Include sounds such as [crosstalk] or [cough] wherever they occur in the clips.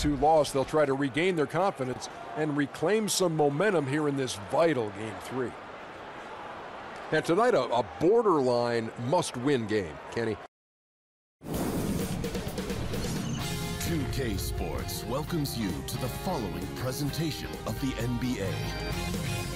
2 loss, they'll try to regain their confidence and reclaim some momentum here in this vital game three. And tonight, a, a borderline must win game, Kenny. 2K Sports welcomes you to the following presentation of the NBA.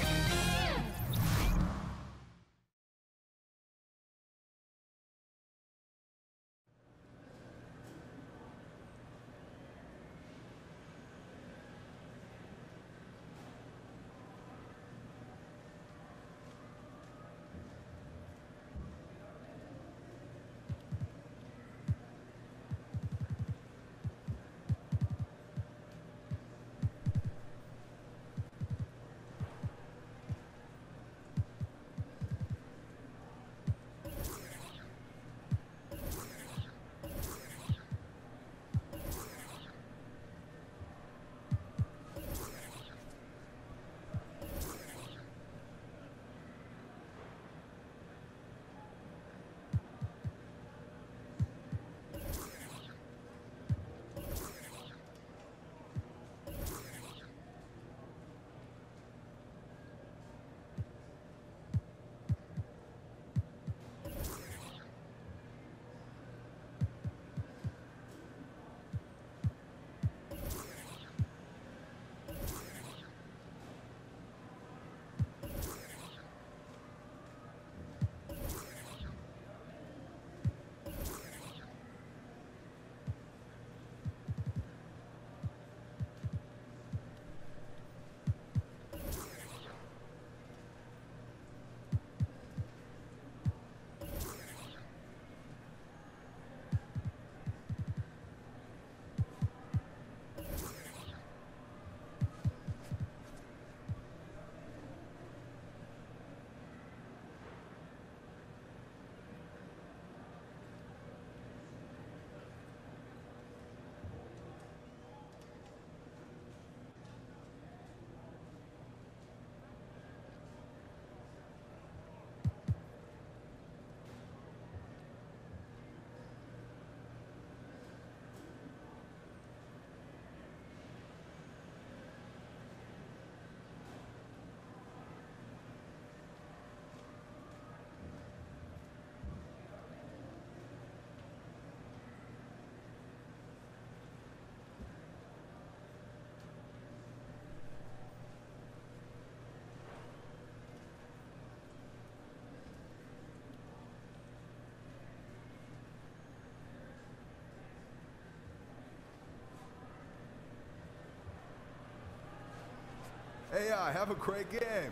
AI, uh, have a great game.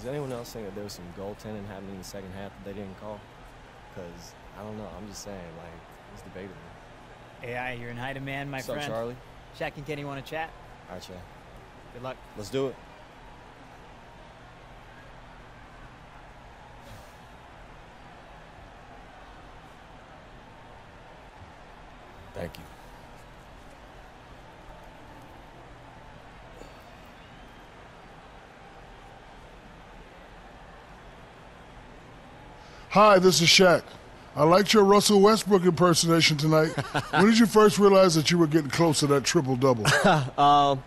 Does anyone else think that there was some goaltending happening in the second half that they didn't call? Because I don't know. I'm just saying, like, it's debatable. AI, you're in high demand, my What's friend. up, Charlie? Shaq and Kenny want to chat? All right, Chad. Good luck. Let's do it. Thank you. Hi, this is Shaq. I liked your Russell Westbrook impersonation tonight. [laughs] when did you first realize that you were getting close to that triple double? [laughs] Um,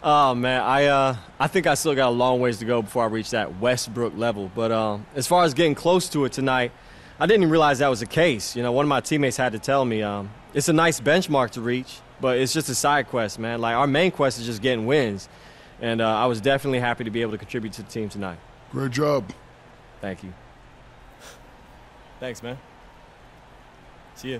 Oh man, I uh, I think I still got a long ways to go before I reach that Westbrook level. But um, as far as getting close to it tonight, I didn't even realize that was the case. You know, one of my teammates had to tell me um, it's a nice benchmark to reach, but it's just a side quest, man. Like our main quest is just getting wins, and uh, I was definitely happy to be able to contribute to the team tonight. Great job. Thank you. Thanks, man. See ya.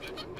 Ha ha ha!